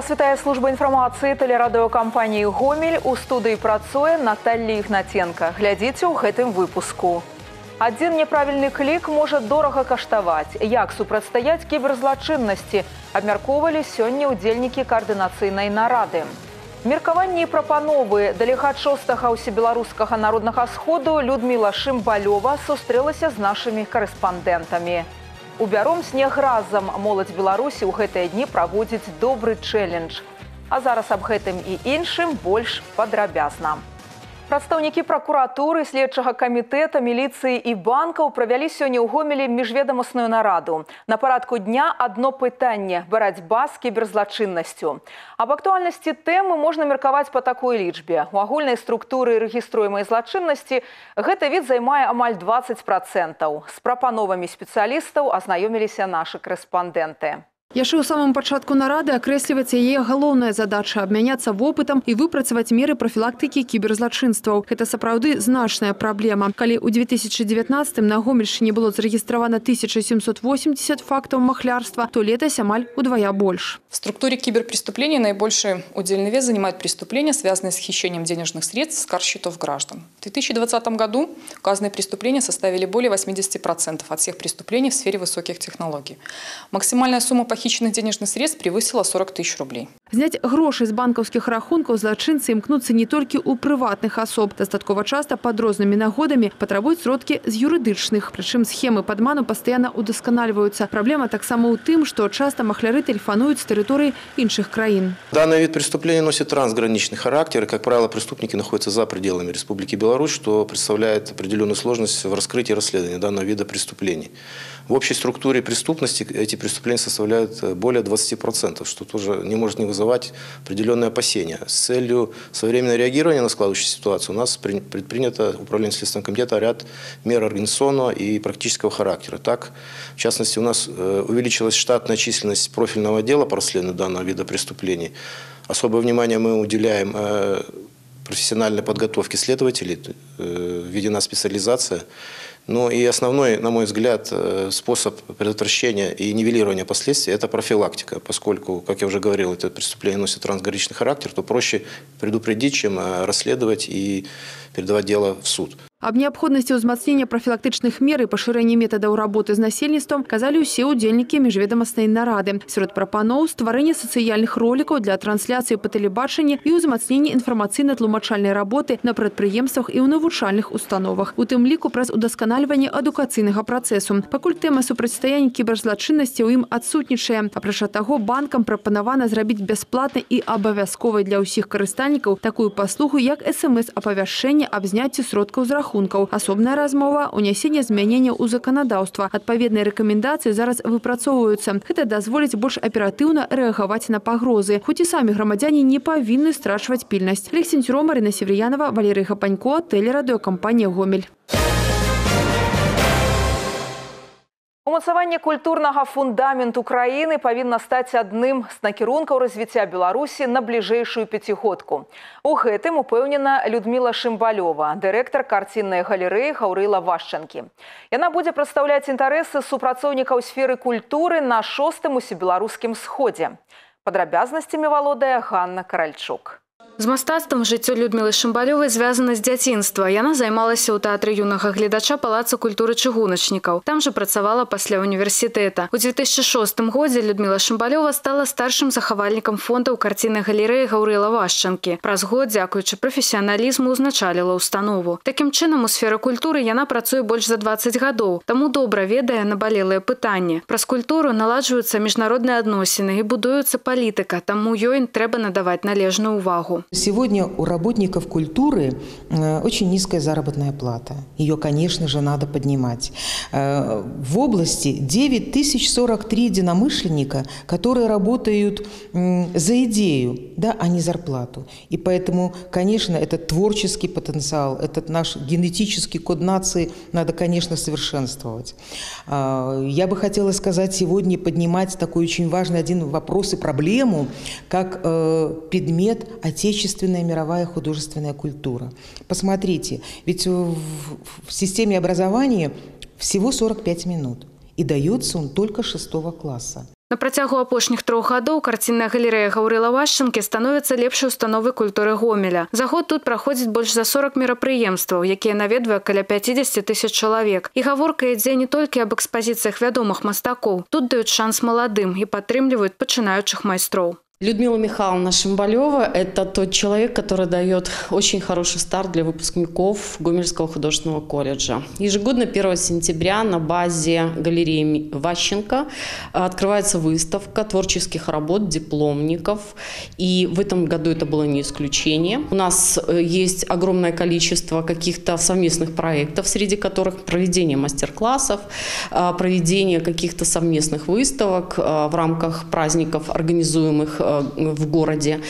Вас вітае служба інфармацыі тэлерадыёкампаніі Гомель у студыі працуе Наталлі Ігнаценка. Глядзіце ў гэтым выпуску. Адзін няправільны клік можа дорага каштаваць. Як супрацьстаяць кіберзлачыннасці абмяркоўвалі сёння ўдзельнікі каардынацыйнай нарады. Меркаванні і прапановы дэлегат шостага ўсебеларускага народнага сходу Людміла Шымбалёва сустрэлася з нашымі карэспандэнтамі. Убяром снег разам моладзь беларусі ў гэтыя дні праводзіць добры чэлендж. А зараз аб гэтым і іншым больш падрабязна. Прадстаўнікі пракуратуры следчага камітэта міліцыі і банкаў правялі сёння ў гомелі міжведамасную нараду. На парадку дня адно пытанне барацьба з кіберзлачыннасцю. Аб актуальнасці тэмы можна меркаваць па такой лічбе. У агульнай структуры рэгіструемай злачыннасці гэты від займае амаль 20 процентаў. З прапановамі спецыялістаў азнаёміліся нашы корэспандэнты. Яшчэ ў самым пачатку нарады акрэсліваць яе галоўная задача абмяняцца вопытам і выпрацаваць меры прафілактыкі кіберзлачынстваў. Гэта сапраўды значная праблема. Калі ў 2019 на гомельшыне было зарэгістравана 1780 фактаў махлярства, то летась амаль удвая больш. В структуре киберпреступлений наибольший удельный вес занимают преступления, связанные с хищением денежных средств с карт счетов граждан. В 2020 году указанные преступления составили более 80% от всех преступлений в сфере высоких технологий. Максимальная сумма похищения похищенных денежных средств превысила 40 тысяч рублей. Зняць грошы з банкаўскіх рахункаў злачынцы імкнуцца не толькі ў прыватных асоб. Дастаткова часта пад рознымі нагодамі патрабуюць сродкі з юрыдычных. Прычым схемы падману пастаянна ўдасканальваюцца. Праблема таксама ў тым, што часта махляры тэлефануюць з тэрыторыі іншых краін. Данный вид преступления носит трансграничный характер, и, как правило, преступники находятся за пределами Республики Беларусь, что представляет определенную сложность в раскрытии расследования данного вида преступлений. В общей структуре преступности эти преступления составляют э, более 20%, что тоже не может не вызывать определенные опасения. С целью своевременного реагирования на складывающуюся ситуацию у нас предпринято Управление Следственного комитета ряд мер организационного и практического характера. Так, в частности, у нас э, увеличилась штатная численность профильного отдела по расследованию данного вида преступлений. Особое внимание мы уделяем э, профессиональной подготовке следователей, введена специализация. Ну и основной, на мой взгляд, э, способ предотвращения и нивелирования последствий – это профилактика, поскольку, как я уже говорил, это преступление носит трансграничный характер, то проще предупредить, чем э, расследовать и передавать дело в суд. Аб неабходнасці ўзмацнення прафілактычных мер і пашырэння метадаў работы з насельніцтвам казалі ўсе ўдзельнікі міжведамаснай нарады. Сярод прапаноў стварэння сацыяльных ролікаў для трансляцыі па тэлебачанні і ўзмацнення інфармацыйна-тлумачальнай работы на прадпрыемствах і ў навучальных установах. У тым ліку праз удасканальванне адукацыйнага працэсу. Пакуль тэма супрацьстаяння кіберзлачыннасці ў ім адсутнічае. Апрача таго, банкам прапанавана зрабіць бясплатна і абавязковай для ўсіх карыстальнікаў такую паслугу, як смс-апавяшчэнне аб зняцці сродкаў з рахунку рахункаў. Асобная размова ўнясення змянення ў заканадаўства. Адпаведныя рэкамендацыі зараз выпрацоўваюцца. Гэта дазволіць больш аператыўна рэагаваць на пагрозы. Хоць і самі грамадзяне не павінны страчваць пільнасць. Лексенцюро Марина Севрянова, Валерый Гапанько, тэлерадыёкампанія Гомель. Умацаванне культурнага фундаменту краіны павінна стаць адным з накірункаў развіцця Беларусі на бліжэйшую пяцігодку. У гэтым упэўнена Людміла Шымбалёва, дырэктар карціннай галерэі Гаўрыла Вашчанкі. Яна будзе прадстаўляць інтарэсы супрацоўнікаў сферы культуры на шостым усебеларускім сходзе. Падрабязнасцямі валодае Ганна Каральчук. З мастацтвам жыццё Людмілы Шымбалёвай звязана з дзяцінства. Яна займалася ў тэатры юнага гледача палаца культуры чыгуначнікаў. Там жа працавала пасля універсітэта. У 2006 годзе Людміла Шымбалёва стала старшым захавальнікам фондаў карцінай галерэі Гаўрыла Вашчанкі. Праз год, дзякуючы прафесіяналізму, узначаліла ўстанову. Такім чынам у сферы культуры яна працуе больш за 20 гадоў, таму добра ведае набалелыя пытанні. Праз культуру наладжваюцца міжнародныя адносіны і будуецца палітыка, таму ёй трэба надаваць належную ўвагу. Сегодня у работников культуры э, очень низкая заработная плата. Ее, конечно же, надо поднимать. Э, в области 9043 единомышленника, которые работают за идею, да, а не зарплату. И поэтому, конечно, этот творческий потенциал, этот наш генетический код нации надо, конечно, совершенствовать. Э, я бы хотела сказать сегодня поднимать такой очень важный один вопрос и проблему, как предмет отечественного отечественная мировая художественная культура. Посмотрите, ведь в, в системе образования всего 45 минут, и дается он только шестого класса. На працягу апошніх трох гадоў карцінная галерэя Гаўрыла Вашчынкі становіцца лепшай установай культуры Гомеля. За год тут праходзіць больш за 40 мерапрыемстваў, якія наведвае каля 50 тысяч чалавек. І гаворка ідзе не толькі аб экспазіцыях вядомых мастакоў. Тут даюць шанс маладым і падтрымліваюць пачынаючых майстроў. Людмила Михайловна Шимбалева – это тот человек, который дает очень хороший старт для выпускников Гомельского художественного колледжа. Ежегодно 1 сентября на базе галереи Ващенко открывается выставка творческих работ дипломников. И в этом году это было не исключение. У нас э, есть огромное количество каких-то совместных проектов, среди которых проведение мастер-классов, э, проведение каких-то совместных выставок э, в рамках праздников, организуемых в городе.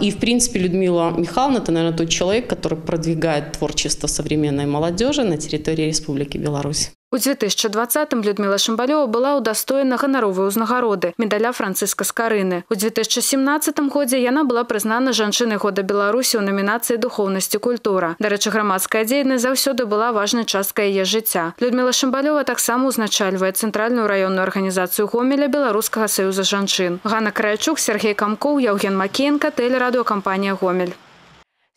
И, в принципе, Людмила Михайловна – это, наверное, тот человек, который продвигает творчество современной молодежи на территории Республики Беларусь. У 2020-м Людмила Шымбалёва была ўдастоена ганаровай узнагароды медаля Францыска Скарыны. У 2017 годзе яна была прызнана жанчынай года Беларусі ў намінацыі духоўнасці культура. Дарэчы, грамадская дзейнасць заўсёды была важнай часткай яе жыцця. Людмила Шымбалёва таксама узначальвае цэнтральную раённую арганізацыю гомеля беларускага саюза жанчын. Ганна Краячук, Сергей Камкоў, Яўген Макенка, тэлерадыокампанія Гомель.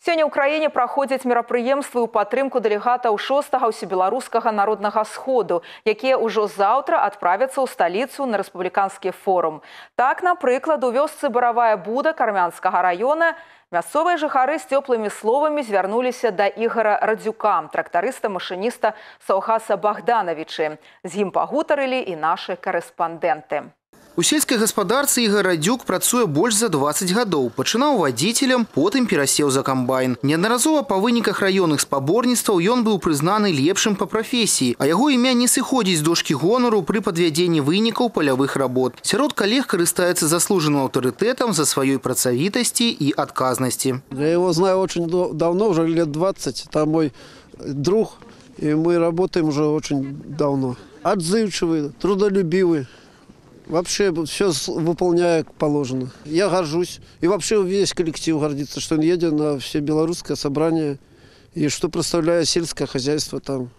Сёння ў краіне праходзяць мерапрыемствы ў падтрымку дэлегатаў шостага ўсебеларускага народнага сходу, якія ўжо заўтра адправяцца ў сталіцу на рэспубліканскі форум. Так, напрыклад, у вёсцы баравая буда кармянскага раёна мясцовыя жыхары з цёплымі словамі звярнуліся да ігара радзюка, трактарыста машыніста Саўхаса Богдановичы. З ім пагутарылі і нашы карэспандэнты. У сельскай гаспадарцы Ігор Радзюк працуе больш за 20 гадоў. Пачынаў вадзіцелем, потым перасеў за камбайн. Неаднаразова па выніках раённых спаборніцтваў ён быў прызнаны лепшым па прафесіі, а яго імя не сыходзіць з дошкі гонару пры падвядзенні вынікаў палявых работ. Сярод калег карыстаецца заслужаным аўтарытэтам за сваёй працавітасці і адказнасці. Я его знаю очень давно, уже лет 20. Там мой друг, и мы работаем уже очень давно. Отзывчивый, трудолюбивый. Вообще все выполняю положено. Я горжусь. И вообще весь коллектив гордится, что он едет на все белорусское собрание. И что представляет сельское хозяйство там.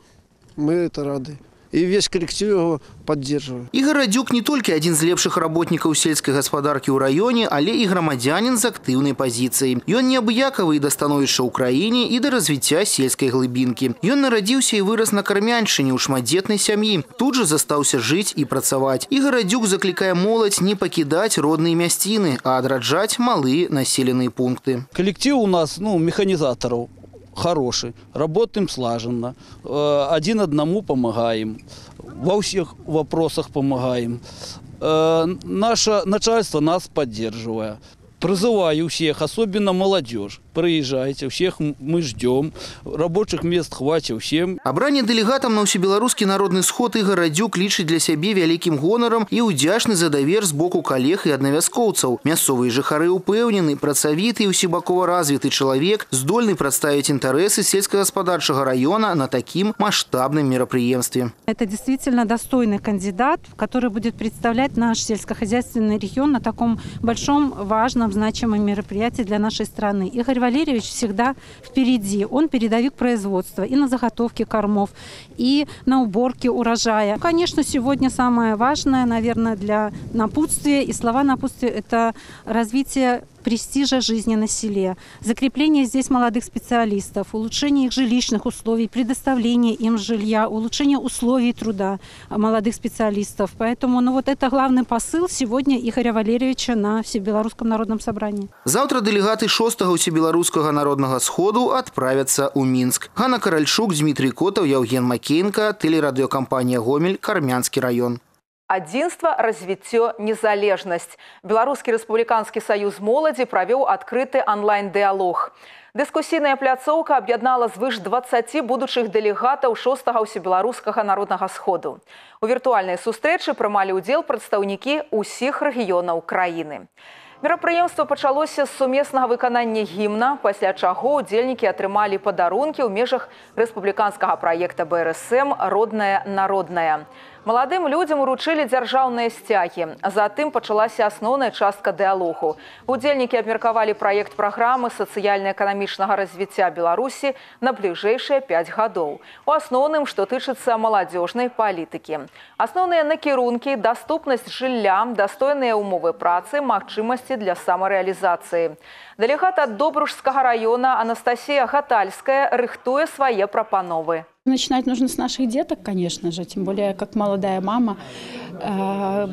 Мы это рады и весь коллектив его поддерживает. Игорь Радюк не только один из лепших работников сельской господарки у районе, але и громадянин с активной позицией. И он неабыяковый до становішча Украине и до развития сельской глыбинки. И он народился и вырос на Кармяншине у шматдетной семьи. Тут же застался жить и працаваць. Игорь Радюк закликая молодь не покидать родные мясцины, а отраджать малые населенные пункты. Коллектив у нас, ну, механизаторов хороший, работаем слаженно, э, один одному помогаем, во всех вопросах помогаем. Э, наше начальство нас поддерживает. Призываю всех, особенно молодежь, приезжайте, всех мы ждем, рабочих мест хватит всем. Абранне делегатам на ўсебеларускі народны сход Ігор Радзюк лічыць для сябе вялікім гонарам і ўдзячны за давер з боку калег і аднавяскоўцаў. Мясцовыя жыхары ўпэўнены, працавіты і ўсебакова развіты чалавек, здольны прадставіць інтарэсы сельскагаспадарчага района на таким масштабном мероприемстве. Это действительно достойный кандидат, который будет представлять наш сельскохозяйственный регион на таком большом, важном, значимом мероприятии для нашей страны. Игорь Валерьевич всегда впереди. Он передовик производства и на заготовке кормов, и на уборке урожая. Конечно, сегодня самое важное, наверное, для напутствия и слова напутствия – это развитие престижа жизни на селе, закрепление здесь молодых специалистов, улучшение их жилищных условий, предоставление им жилья, улучшение условий труда молодых специалистов. Поэтому ну, вот это главный посыл сегодня Игоря Валерьевича на Всебелорусском народном собрании. Завтра делегаты 6-го Всебелорусского народного сходу отправятся у Минск. Ганна Каральчук, Дмитрий Котов, Евген Макеенко, телерадиокомпания «Гомель», Кармянский район. Адзінства, развіццё, незалежнасць. Беларускі рэспубліканскі саюз моладзі правёў адкрыты онлайн-дыалог. Дыскусійная пляцоўка аб'яднала звыш 20 будучых дэлегатаў шостага ўсебеларускага народнага сходу. У віртуальнай сустрэчы прымалі ўдзел прадстаўнікі ўсіх рэгіёнаў краіны. Мерапрыемства пачалося з сумеснага выканання гімна, пасля чаго ўдзельнікі атрымалі падарункі ў межах рэспубліканскага праекта БРСМ родная народная. Маладым людзям уручылі дзяржаўныя сцягі. Затым пачалася асноўная частка дыалогу. Удзельнікі абмеркавалі праект праграмы сацыяльна-эканамічнага развіцця Беларусі на бліжэйшыя 5 гадоў. У асноўным, што тычыцца маладзёжнай палітыкі. Асноўныя накірункі, даступнасць жылля, дастойныя ўмовы працы, магчымасці для самарэалізацыі. Дэлегат ад Добружскага района Анастасія Гатальская рыхтуе свае прапановы. Начинать нужно с наших деток, конечно же, тем более как молодая мама. Э,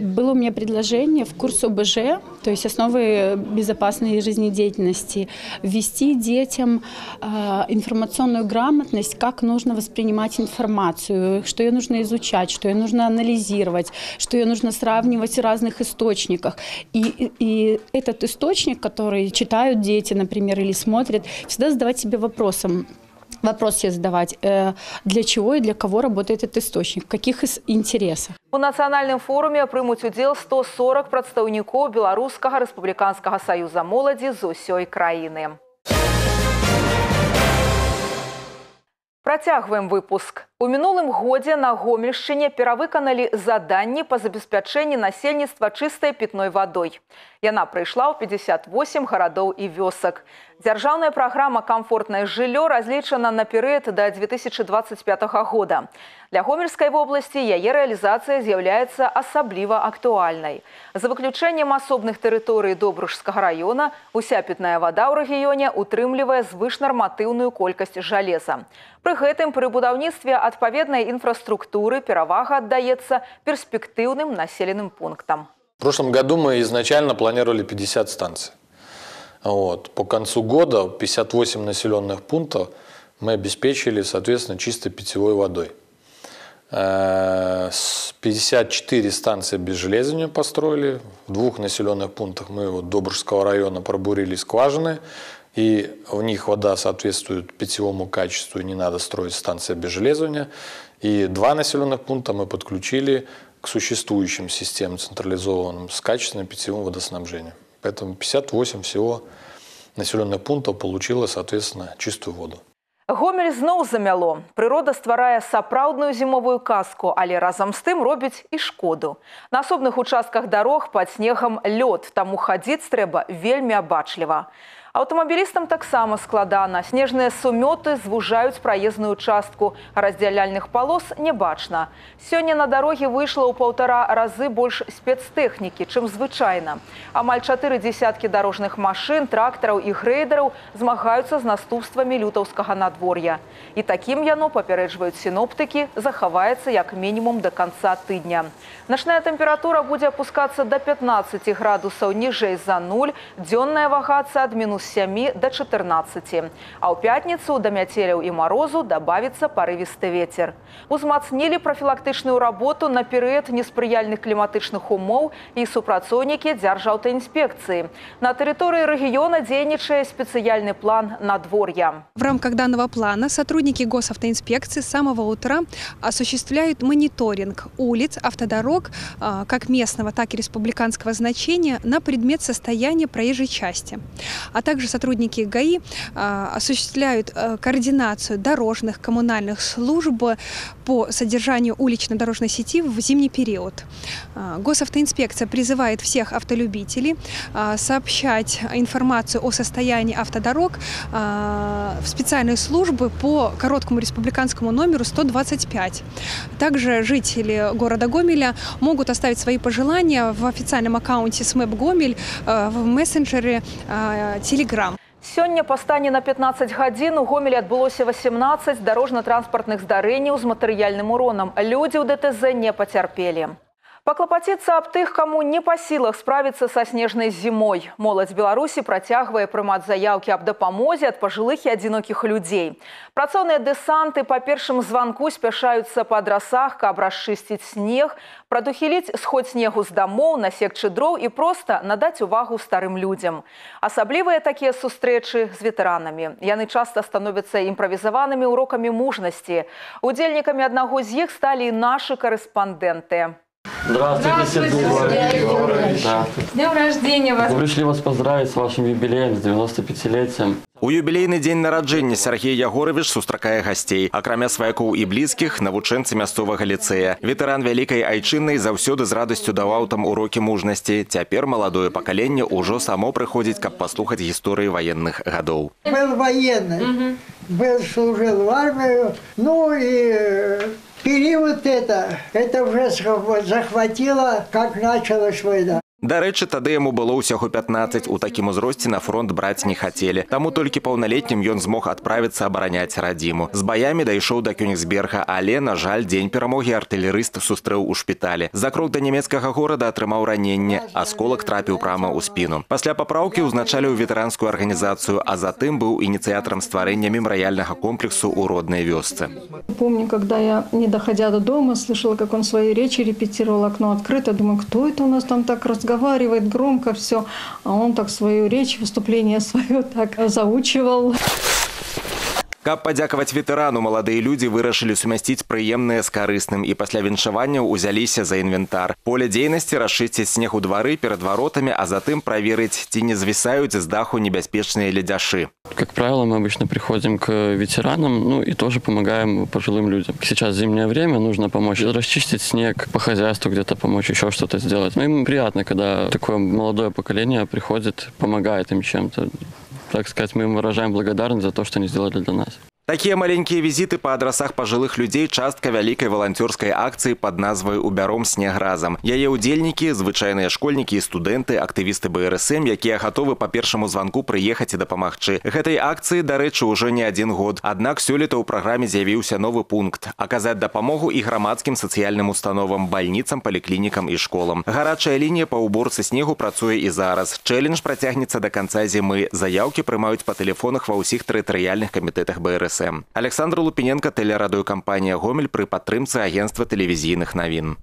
было у меня предложение в курс ОБЖ, то есть основы безопасной жизнедеятельности, ввести детям э, информационную грамотность, как нужно воспринимать информацию, что ее нужно изучать, что ее нужно анализировать, что ее нужно сравнивать в разных источниках. И, и этот источник, который читают дети, например, или смотрят, всегда задавать себе вопросом, вопрос себе задавать, э, для чего и для кого работает этот источник, в каких интересах. У нацыянальным форуме прымуць удзел 140 прадстаўнікоў беларускага рэспубліканскага саюза моладзі з усёй краіны. Працягваем выпуск. У мінулым годзе на гомельшчыне перавыканалі заданні па забеспячэнні насельніцтва чыстай пітной вадой. Яна прыйшла ў 58 гарадоў і вёсак. Дзяржаўная праграма камфортнае жыллё разлічана на перыяд да 2025 года. Для гомельскай вобласці яе рэалізацыя з'яўляецца асабліва актуальнай. За выключэннем асобных тэрыторый добружскага района уся пітная вада ў рэгіёне утрымлівае звышнарматыўную колькасць жалеза. Пры гэтым пры будаўніцтве адпаведнай інфраструктуры перавага аддаецца перспектыўным населеным пунктам. В прошлом году мы изначально планировали 50 станций. Вот. По концу года 58 населенных пунктов мы обеспечили, соответственно, чистой питьевой водой. 54 э, станции без железания построили. В двух населенных пунктах мы вот Добржского района пробурили скважины. И в них вода соответствует питьевому качеству, и не надо строить станции без железания. И два населенных пункта мы подключили к существующим системам централизованным с качественным питьевым водоснабжением. Поэтому 58 всего населенных пунктов получило, соответственно, чистую воду. Гомель зноў замяло. Прырода стварае сапраўдную зімовую казку, але разам з тым робіць і шкоду. На асобных участках дарог пад снегам лёд, таму хадзіць трэба вельмі абачліва. Аўтамабілістам таксама складана. Снежныя сумёты звужаюць праезную частку, а раздзяляльных палос не бачна. Сёння на дарогі выйшла ў паўтара разы больш спецтэхнікі, чым звычайна. Амаль чатыры дзесяткі дарожных машын, трактараў і грэйдараў змагаюцца з наступствамі лютаўскага надвор'я. І такім яно, папярэджваюць сіноптыкі, захаваецца як мінімум да канца тыдня. Начная тэмпература будзе апускацца да 15 градусаў ніжэй за нуль, дзённая вагацца ад мінус з 7 до 14. А ў пятніцу да мяцеляў і марозу добавіцца парывісты ветер. Узмацнілі прафілактычную работу на перыяд неспрыяльных кліматычных умоў і супрацоўнікі дзяржаўтаінспекцыі. На тэрыторыі рэгіёна дзейнічае спецыяльны план надвор'я. В рамках данного плана сотрудники госавтоинспекции с самого утра осуществляют мониторинг улиц, автодорог, как местного, так и республиканского значения на предмет состояния проезжей части. А также сотрудники ГАИ а, осуществляют а, координацию дорожных, коммунальных служб по содержанию улично-дорожной сети в зимний период. А, госавтоинспекция призывает всех автолюбителей сообщать информацию о состоянии автодорог в специальные службы по короткому республиканскому номеру 125. Также жители города Гомеля могут оставить свои пожелания в официальном аккаунте СМЭП Гомель в мессенджере Телеграм. Сёння па стане на 15 гадзін у гомелі адбылося 18 дарожна-транспартных здарэнняў з матэрыяльным уронам. Людзі ў ДТЗ не пацярпелі. Паклапаціцца аб тых, каму не па сілах справіцца са снежнай зімой. Моладзь Беларусі працягвае прымаць заяўкі аб дапамозе ад пажылых і адзінокіх людзей. Працоўныя дэсанты па першым званку спяшаюцца па адрасах, каб расчысціць снег, прадухіліць сход снегу з дамоў, насекчы дроў і проста надаць увагу старым людзям. Асаблівыя такія сустрэчы з ветэранамі. Яны часта становяцца імправізаванымі урокамі мужнасці. Удзельнікамі аднаго з іх сталі нашы карэспандэнты. Здравствуйте, Сергей. Да. С днем рождения вас. Мы пришли вас поздравить с вашим юбилеем, с 95-летием. У юбілейны дзень нараджэння Сергей Ягорович сустракае гасцей. Акрамя сваякоў і блізкіх, навучэнцы мясцовага ліцэя. Ветэран вялікай айчыннай заўсёды з радасцю даваў там урокі мужнасці. Цяпер маладое пакаленне ўжо само прыходзіць, каб паслухаць гісторыі ваенных гадоў. Был военный, был, служил в армию, ну и э, период это, это уже захватило, как началась война. Дарэчы, тады яму было ўсяго 15. У такім узросце на фронт браць не хацелі. Таму толькі паўналетнім ён змог адправіцца абараняць радзіму. З баямі дайшоў да Кёнігсберга, але, на жаль, дзень перамогі артылерыст сустрэў у шпіталі. За крок да нямецкага горада атрымаў раненне, асколак трапіў прама ў спіну. Пасля папраўкі ўзначаліў ветэранскую арганізацыю, а затым быў ініцыятарам стварэння мемарыяльнага комплексу ў роднай вёсцы. Помню, когда я, не доходя до дома, слышала, как он свои речи репетировал, окно открыто. Думаю, кто это у нас там так разговаривает Громко все. А он так свою речь, выступление свое так заучивал. Каб падзякаваць ветэрану, маладыя людзі вырашылі сумясціць прыемнае з карысным і пасля віншаванняў узяліся за інвентар. Поле дзейнасці расчысціць снег у двары перад варотамі, а затым праверыць, ці не звісаюць з даху небяспечныя ледяшы. Как правило, мы обычно приходим к ветеранам, ну и тоже помогаем пожилым людям. Сейчас зимнее время, нужно помочь расчистить снег, по хозяйству где-то помочь, еще что-то сделать. Ну, им приятно, когда такое молодое поколение приходит, помогает им чем-то. Так сказать, мы им выражаем благодарность за то, что они сделали для нас. Такія маленькія візіты па адрасах пажылых людзей частка вялікай валанцёрскай акцыі пад назвай убяром снег разам. Яе ўдзельнікі, звычайныя школьнікі і студэнты, актывісты БРСМ, якія гатовы па першаму званку прыехаць і дапамагчы. Гэтай акцыі, дарэчы, ўжо не адзін год. Аднак сёлета ў праграме з'явіўся новы пункт аказаць дапамогу і грамадскім сацыяльным установам, бальніцам, паліклінікам і школам. Гарачая лінія па ўборцы снегу працуе і зараз. Чэлендж працягнецца да канца зімы. Заяўкі прымаюць па тэлефонах ва ўсіх тэрытарыяльных камітэтах БРСМ. Александр Лупіненко, тэлерадыёкампанія «Гомель» пры падтрымцы агенства тэлевізійных навін.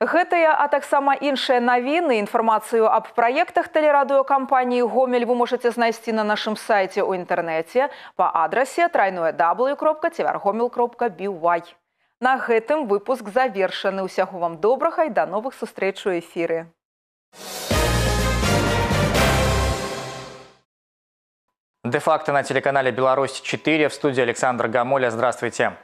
Гэтыя, а таксама іншыя навіны, інфармацыю аб праектах тэлерадыёкампаніі «Гомель» вы можаце знайсці на нашым сайце ў інтэрнэце па адрасе трайное w.цвяргомел.by. На гэтым выпуск завершаны. Усяго вам добрага і да новых сустрэч у эфіры. Де-факто на телеканале «Беларусь-4» в студии Александр Гамоля. Здравствуйте.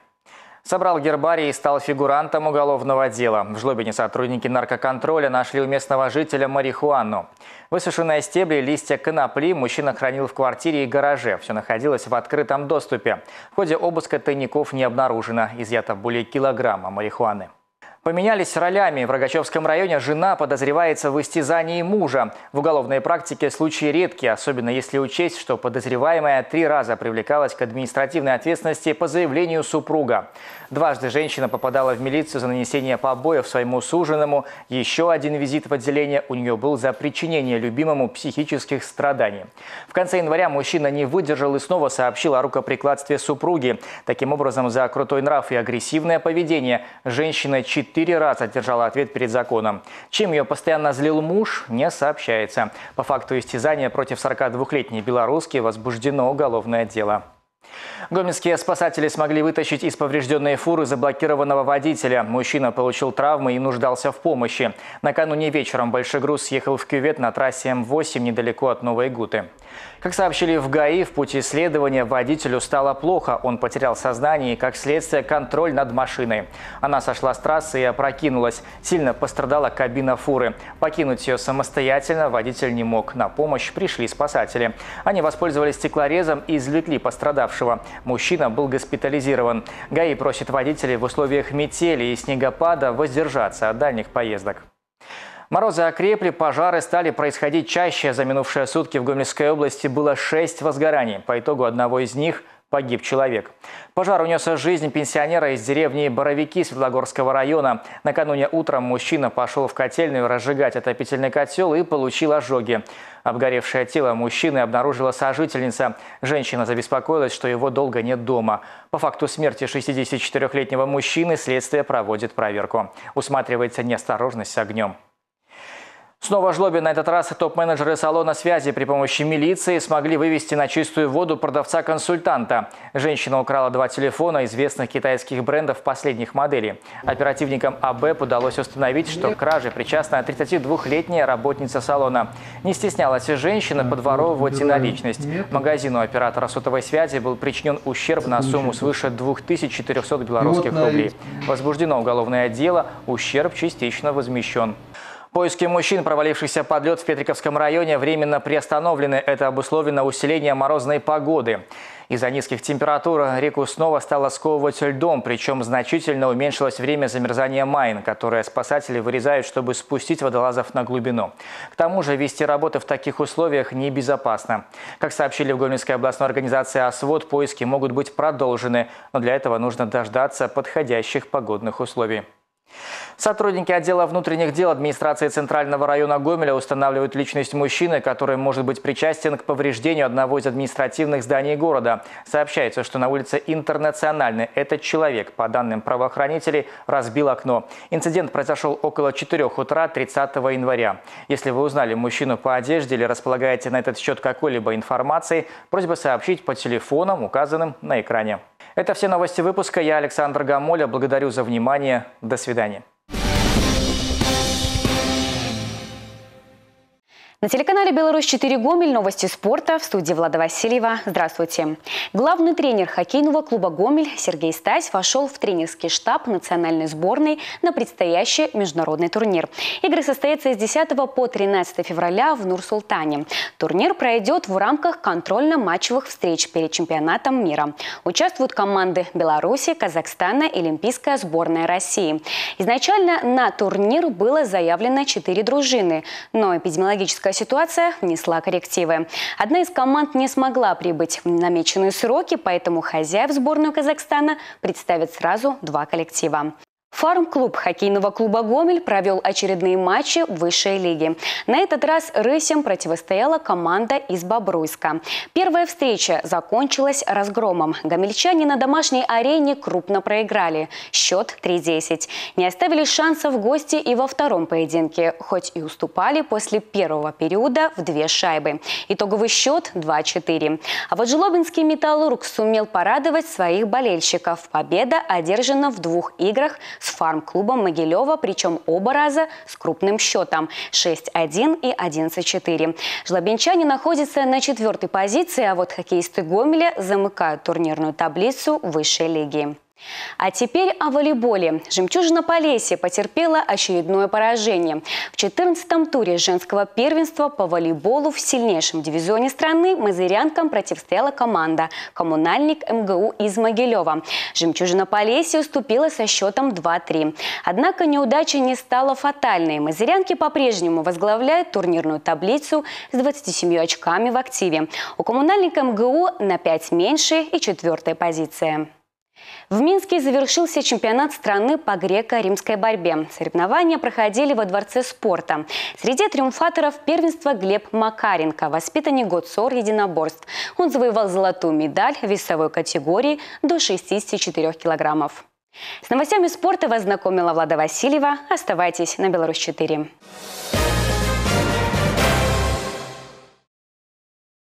Собрал гербарий и стал фигурантом уголовного дела. В Жлобине сотрудники наркоконтроля нашли у местного жителя марихуану. Высушенные стебли и листья конопли мужчина хранил в квартире и гараже. Все находилось в открытом доступе. В ходе обыска тайников не обнаружено. Изъято более килограмма марихуаны. Поменялись ролями. В Рогачевском районе жена подозревается в истязании мужа. В уголовной практике случаи редкие, особенно если учесть, что подозреваемая три раза привлекалась к административной ответственности по заявлению супруга. Дважды женщина попадала в милицию за нанесение побоев своему суженому. Еще один визит в отделение у нее был за причинение любимому психических страданий. В конце января мужчина не выдержал и снова сообщил о рукоприкладстве супруги. Таким образом, за крутой нрав и агрессивное поведение женщина четыре раза держала ответ перед законом. Чем ее постоянно злил муж, не сообщается. По факту истязания против 42-летней белорусски возбуждено уголовное дело. Гомельские спасатели смогли вытащить из поврежденной фуры заблокированного водителя. Мужчина получил травмы и нуждался в помощи. Накануне вечером большой груз съехал в кювет на трассе М8 недалеко от Новой Гуты. Как сообщили в ГАИ, в пути следования водителю стало плохо. Он потерял сознание и, как следствие, контроль над машиной. Она сошла с трассы и опрокинулась. Сильно пострадала кабина фуры. Покинуть ее самостоятельно водитель не мог. На помощь пришли спасатели. Они воспользовались стеклорезом и извлекли пострадавшего. Мужчина был госпитализирован. ГАИ просит водителей в условиях метели и снегопада воздержаться от дальних поездок. Морозы окрепли, пожары стали происходить чаще. За минувшие сутки в Гомельской области было шесть возгораний. По итогу одного из них погиб человек. Пожар унес жизнь пенсионера из деревни Боровики Светлогорского района. Накануне утром мужчина пошел в котельную разжигать отопительный котел и получил ожоги. Обгоревшее тело мужчины обнаружила сожительница. Женщина забеспокоилась, что его долго нет дома. По факту смерти 64-летнего мужчины следствие проводит проверку. Усматривается неосторожность с огнем. Снова жлобе на этот раз топ-менеджеры салона связи при помощи милиции смогли вывести на чистую воду продавца-консультанта. Женщина украла два телефона известных китайских брендов последних моделей. Оперативникам АБЭП удалось установить, что к краже причастна 32-летняя работница салона. Не стеснялась и женщина подворовывать и наличность. Магазину оператора сотовой связи был причинен ущерб на сумму свыше 2400 белорусских рублей. Возбуждено уголовное дело, ущерб частично возмещен. Поиски мужчин, провалившихся под лед в Петриковском районе, временно приостановлены. Это обусловлено усилением морозной погоды. Из-за низких температур реку снова стало сковывать льдом, причем значительно уменьшилось время замерзания майн, которое спасатели вырезают, чтобы спустить водолазов на глубину. К тому же вести работы в таких условиях небезопасно. Как сообщили в Гомельской областной организации «Освод», поиски могут быть продолжены, но для этого нужно дождаться подходящих погодных условий. Сотрудники отдела внутренних дел администрации Центрального района Гомеля устанавливают личность мужчины, который может быть причастен к повреждению одного из административных зданий города. Сообщается, что на улице Интернациональной этот человек, по данным правоохранителей, разбил окно. Инцидент произошел около 4 утра 30 января. Если вы узнали мужчину по одежде или располагаете на этот счет какой-либо информацией, просьба сообщить по телефонам, указанным на экране. Это все новости выпуска. Я Александр Гамоля. Благодарю за внимание. До свидания. На телеканале «Беларусь-4 Гомель» новости спорта в студии Влада Васильева. Здравствуйте. Главный тренер хоккейного клуба «Гомель» Сергей Стась вошел в тренерский штаб национальной сборной на предстоящий международный турнир. Игры состоятся с 10 по 13 февраля в Нур-Султане. Турнир пройдет в рамках контрольно-матчевых встреч перед чемпионатом мира. Участвуют команды Беларуси, Казахстана и Олимпийская сборная России. Изначально на турнир было заявлено 4 дружины, но эпидемиологическая ситуация внесла коррективы. Одна из команд не смогла прибыть в намеченные сроки, поэтому хозяев сборную Казахстана представят сразу два коллектива. Фарм-клуб хоккейного клуба «Гомель» провел очередные матчи высшей лиги. На этот раз рысям противостояла команда из Бобруйска. Первая встреча закончилась разгромом. Гомельчане на домашней арене крупно проиграли. Счет 3-10. Не оставили шансов гости и во втором поединке, хоть и уступали после первого периода в две шайбы. Итоговый счет 2-4. А вот Жлобинский «Металлург» сумел порадовать своих болельщиков. Победа одержана в двух играх с фарм-клубом Могилева, причем оба раза с крупным счетом 6-1 и 11-4. Жлобинчане находятся на четвертой позиции, а вот хоккеисты Гомеля замыкают турнирную таблицу высшей лиги. А теперь о волейболе. «Жемчужина Полесье» потерпела очередное поражение. В 14-м туре женского первенства по волейболу в сильнейшем дивизионе страны мазырянкам противостояла команда «Коммунальник МГУ» из Могилева. «Жемчужина Полесье» уступила со счетом 2-3. Однако неудача не стала фатальной. Мазырянки по-прежнему возглавляют турнирную таблицу с 27 очками в активе. У «Коммунальника МГУ» на 5 меньше и четвертая позиция. В Минске завершился чемпионат страны по греко-римской борьбе. Соревнования проходили во Дворце спорта. Среди триумфаторов первенства Глеб Макаренко, воспитанник Гоцор единоборств. Он завоевал золотую медаль в весовой категории до 64 килограммов. С новостями спорта вас знакомила Влада Васильева. Оставайтесь на Беларусь-4.